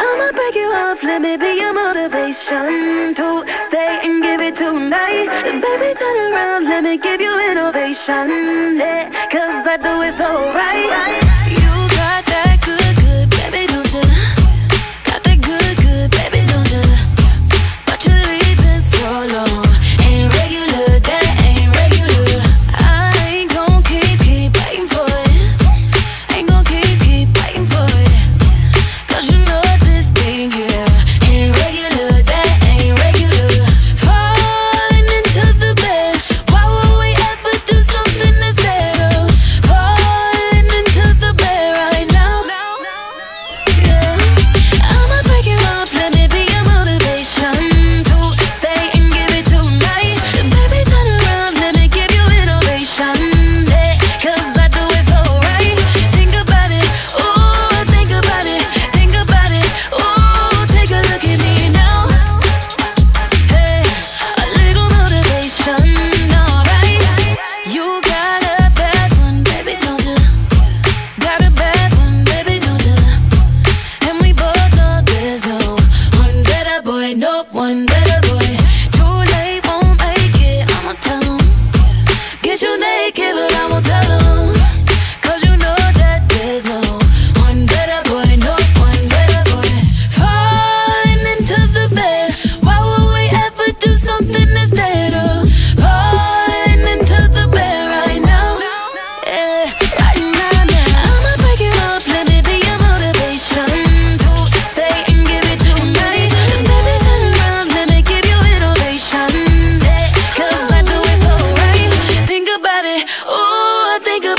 I'ma break you off, let me be your motivation to stay and give it tonight. Baby, turn around, let me give you innovation. Yeah, cause I do it so right. one better boy. think of.